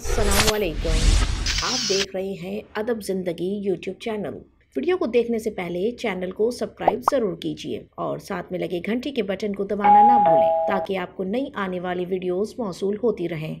असलकुम आप देख रहे हैं अदब ज़िंदगी यूट्यूब चैनल। वीडियो को देखने से पहले चैनल को सब्सक्राइब ज़रूर कीजिए और साथ में लगे घंटी के बटन को दबाना ना भूलें ताकि आपको नई आने वाली वीडियोस मौसू होती रहें।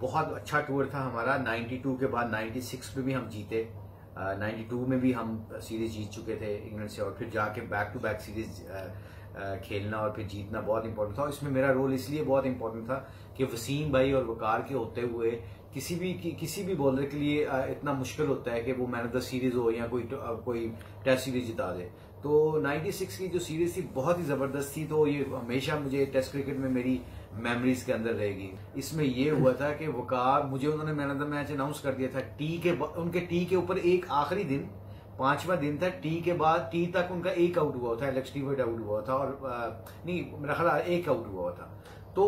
बहुत अच्छा टूर था हमारा। 92 के बाद 96 में भी हम जीते। अ, 92 में भी हम सीरीज़ जीत चुके थे इंग्लैंड से और फिर जाके बैक टू बैक सीरीज़ खेलना और फिर जीतना बहुत इंपॉर्टेंट था। और इसमें मेरा रोल इसलिए बहुत इंपॉर्टेंट था कि वसीम भाई और वकार के होते हुए किसी भी कि, किसी भी बॉलर के लिए इतना मुश्किल होता है कि वो मैन ऑफ़ द सीरीज़ हो या कोई कोई टेस्ट सीरीज़ जिता दे। तो 96 की जो सीरीज़ थी बहुत ही ज़बरदस्त थी तो ये हमेशा मुझे टेस्ट क्रिकेट में मेरी मेमोरीज के अंदर रहेगी। इसमें ये हुआ था कि वकार, मुझे उन्होंने man of the match announce कर दिया था टी के उनके टी के ऊपर एक आखिरी दिन, पांचवा दिन था टी के बाद टी तक उनका एक आउट हुआ था एलेक्स टीवर्ड आउट हुआ था और नहीं, मेरा ख्याल एक आउट हुआ था। तो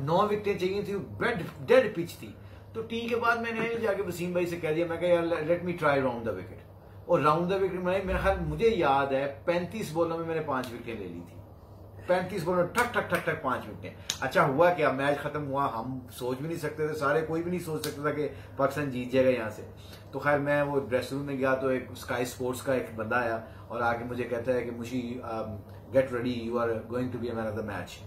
नौ विकेटें चाहिए थी डेड डेड पिच थी। तो टी के बाद मैंने जाके वसीम भाई से कह दिया, मैं कहा, यार let me try round the wicket और राउंड द विकेट में मेरा ख्याल मुझे याद है, पैंतीस बॉलों में मैंने पाँच विकेटें ले ली थी। पैंतीस बॉलों में ठक ठक ठक ठक, पाँच विकेटें। अच्छा हुआ क्या? मैच खत्म हुआ, हम सोच भी नहीं सकते थे, सारे कोई भी नहीं सोच सकता था कि पाकिस्तान जीत जाएगा यहाँ से। तो खैर, मैं वो ड्रेसिंग रूम में गया तो एक स्काई स्पोर्ट्स का एक बंदा आया और आके मुझे कहता है कि Mushy get ready you are going to be man of the match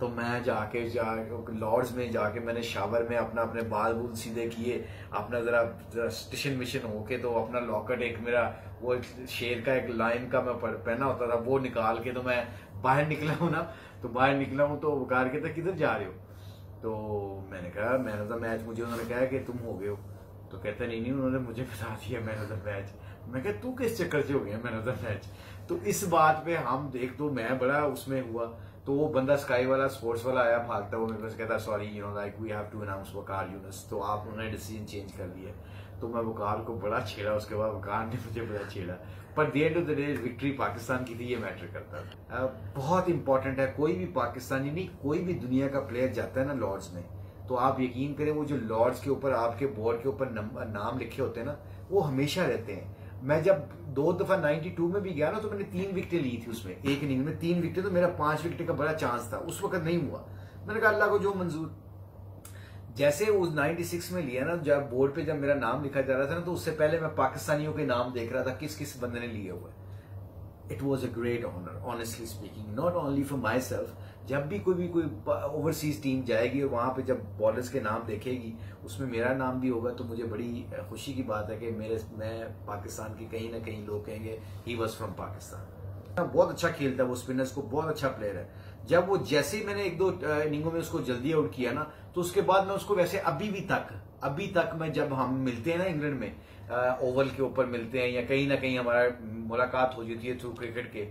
तो मैं जाके, जा, लॉर्ड्स में जाके मैंने शावर में अपना, अपने बाल बूल सीधे किए। अपना जरा स्टेशन मिशन होके तो अपना लॉकेट एक मेरा, वो एक शेर का एक लाइन का मैं पहना होता था, वो निकाल के तो मैं बाहर निकला हूँ ना। तो बाहर निकला हूँ तो वकार के था किधर जा रहे हो? तो मैंने कहा मैन ऑफ़ द मैच, मुझे उन्होंने कहा कि तुम हो गए हो। तो कहते, नहीं नहीं, उन्होंने मुझे बता दिया मैन ऑफ़ द मैच। मैं कहा, तू किस चक्कर से हो गया मैन ऑफ़ द मैच? तो इस बात पे हम, एक तो मैं बड़ा उसमें हुआ। तो वो बंदा स्काई वाला, स्पोर्ट्स वाला आया, भागता हुआ मेरे पास कहता sorry you know like we have to announce Waqar Younis तो आप उन्होंने डिसीज़न चेंज कर लिया तो मैं वकार को बड़ा छेड़ा, उसके बाद वकार ने मुझे बड़ा छेड़ा। पर the end of the day victory Pakistan की थी, ये मैटर करता था। बहुत इंपॉर्टेंट है, कोई भी पाकिस्तानी नहीं, कोई भी दुनिया का प्लेयर जाता है ना लॉर्ड्स में तो आप यकीन करें, वो जो लॉर्ड्स के ऊपर, आपके बोर्ड के ऊपर नाम लिखे होते हैं ना, वो हमेशा रहते हैं। मैं जब दो दफ़ा 92 में भी गया ना तो मैंने तीन विकेटें ली थी उसमें, एक इनिंग में तीन विकेटें तो मेरा पाँच विकेट का बड़ा चांस था। उस वक्त नहीं हुआ। मैंने कहा, अल्लाह को जो मंजूर जैसे उस 96 में लिया ना, जब बोर्ड पे जब मेरा नाम लिखा जा रहा था ना तो उससे पहले मैं पाकिस्तानियों के नाम देख रहा था, किस किस बंदे ने लिए हुए। It was a great honour honestly speaking not only for myself जब भी कोई भी कोई ओवरसीज टीम जाएगी और वहाँ पे जब बॉलर्स के नाम देखेगी, उसमें मेरा नाम भी होगा तो मुझे बड़ी खुशी की बात है कि मेरे मैं पाकिस्तान के कहीं ना कहीं लोग कहेंगे ही वॉज़ फ्रॉम पाकिस्तान बहुत अच्छा खेलता है वो स्पिनर्स को, बहुत अच्छा प्लेयर है। जब वो, जैसे ही मैंने एक दो इनिंगों में उसको जल्दी आउट किया ना तो उसके बाद मैं उसको वैसे अभी भी तक, अभी तक मैं जब हम मिलते हैं ना इंग्लैंड में ओवल के ऊपर मिलते हैं या कहीं ना कहीं हमारा मुलाकात हो जाती है थ्रू क्रिकेट के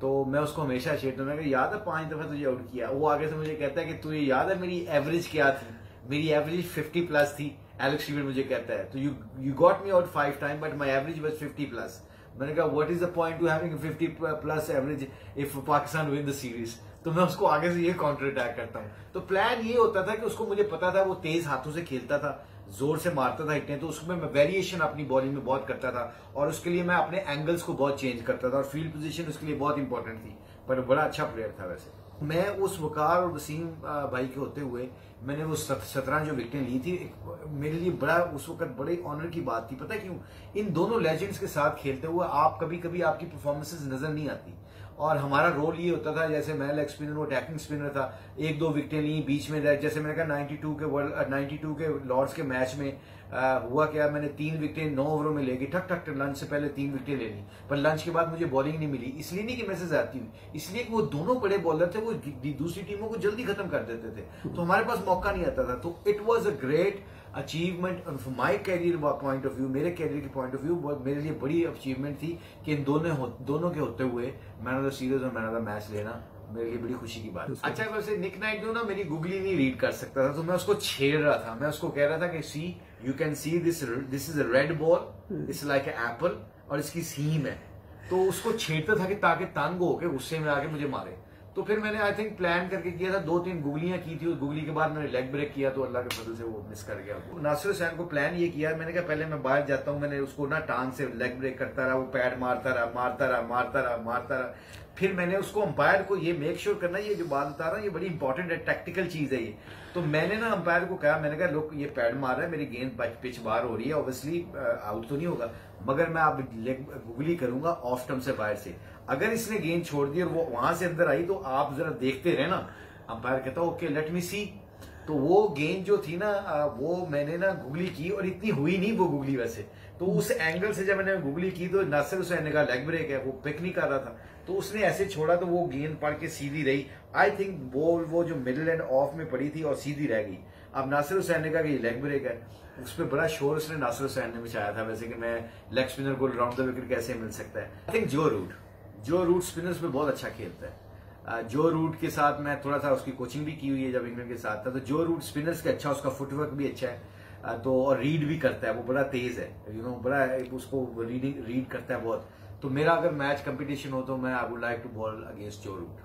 तो मैं उसको हमेशा छेड़ता हूँ, मैं याद है पाँच दफ़ा तुझे आउट किया? वो आगे से मुझे कहता है कि तुझे याद है मेरी एवरेज क्या थी? मेरी एवरेज 50 प्लस थी. एलेक्स टीवर मुझे कहता है तो you you got me out five time but my average was 50 plus मैंने कहा what is the point to having 50 plus average if Pakistan win the series तो मैं उसको आगे से ये काउंटर अटैक करता हूँ। तो प्लान ये होता था कि उसको मुझे पता था, वो तेज हाथों से खेलता था। ज़ोर से मारता था हिटने तो उसमें मैं वेरिएशन अपनी बॉलिंग में बहुत करता था और उसके लिए मैं अपने एंगल्स को बहुत चेंज करता था और फ़ील्ड पोजीशन उसके लिए बहुत इंपॉर्टेंट थी, पर बड़ा अच्छा प्लेयर था वैसे। मैं उस वकार और वसीम भाई के होते हुए मैंने वो सत्रह जो विकेटें ली थी मेरे लिए बड़ा, उस वक्त बड़े ऑनर की बात थी। पता क्यों? इन दोनों लेजेंड्स के साथ खेलते हुए आप कभी कभी आपकी परफॉर्मेंसेज नज़र नहीं आती। और हमारा रोल ये होता था जैसे मैं लेग स्पिनर वो अटैकिंग स्पिनर था एक दो विकेटें ली बीच में जैसे मैंने कहा 92 के वर्ल्ड 92 के लॉर्ड्स के मैच में आ, हुआ क्या मैंने तीन विकेटें नौ ओवरों में लेके ठक ठक लंच से पहले तीन विकेटें ले ली। पर लंच के बाद मुझे बॉलिंग नहीं मिली। इसलिए नहीं कि मैसेज आती हुई इसलिए कि वो दोनों बड़े बॉलर थे वो दूसरी टीमों को जल्दी खत्म कर देते थे। तो हमारे पास मौका नहीं आता था। तो it was a great achievement my career point of view मेरे कैरियर के पॉइंट ऑफ़ व्यू मेरे लिए बड़ी अचीवमेंट थी कि इन दोनों दोनों के होते हुए मैन ऑफ़ द सीरीज़ और मैन ऑफ़ द मैच लेना, मेरे लिए बड़ी खुशी की बात अच्छा वैसे निक नाइट जो ना, मेरी गुगली नहीं रीड कर सकता था तो मैं उसको छेड़ रहा था। मैं उसको कह रहा था कि see you can see this this is a red ball it's like apple और इसकी सीम है। तो उसको छेड़ता था कि ताकि तंग होके गुस्से में आके मुझे मारे। तो फिर मैंने आई थिंक प्लान करके किया था दो तीन गुगलियाँ की थी, उस गुगली के बाद मैंने लेग ब्रेक किया तो अल्लाह के फजल से वो मिस कर गया नासिर हुसैन को प्लान ये किया, मैंने कहा पहले मैं बाहर जाता हूँ, मैंने उसको ना टांग से लेग ब्रेक करता रहा, वो पैड मारता रहा मारता रहा मारता रहा मारता रहा। फिर मैंने उसको अंपायर को ये मेक श्योर करना, ये जो बात बता रहा हूँ, ये बड़ी इंपॉर्टेंट है टेक्टिकल चीज़ है ये। तो मैंने ना अंपायर को कहा, मैंने कहा, लोग, ये पैड मार रहा है, मेरी गेंद पिच बार हो रही है ऑब्वियसली आउट तो नहीं होगा। मगर मैं आप गुगली करूँगा ऑफ़ टर्म से बाहर से। अगर इसने गेंद छोड़ दी और वो वहाँ से अंदर आई तो आप जरा देखते रहे ना। अंपायर कहता ओके लेट मी सी तो वो गेंद जो थी ना वो मैंने ना गुगली की, और इतनी हुई नहीं वो गुगली वैसे। तो उस एंगल से जब मैंने गुगली की तो नासिर हुसैन का लेग ब्रेक है, वो पिक नहीं कर रहा था। तो उसने ऐसे छोड़ा तो वो गेंद पड़ के सीधी रही। आई थिंक बॉल वो जो मिडिल एंड ऑफ़ में पड़ी थी, और सीधी रह गई। अब नासिर हुसैन ने कहा कि लेग ब्रेक है। उस पर बड़ा शोर उसने नासिर हुसैन ने मचाया था, वैसे कि मैं लेग स्पिनर को राउंड द विकेट कैसे मिल सकता है। I think Joe Root Joe Root spinners में बहुत अच्छा खेलता है। जो रूट के साथ मैं थोड़ा सा उसकी कोचिंग भी की हुई है जब इंग्लैंड के साथ था तो जो रूट स्पिनर्स का अच्छा उसका फुटवर्क भी अच्छा है। तो और रीड भी करता है, वो बड़ा तेज है यू नो बड़ा उसको रीडिंग रीड करता है बहुत। तो मेरा अगर मैच कंपटीशन हो तो मैं I would like to bowl against Joe Root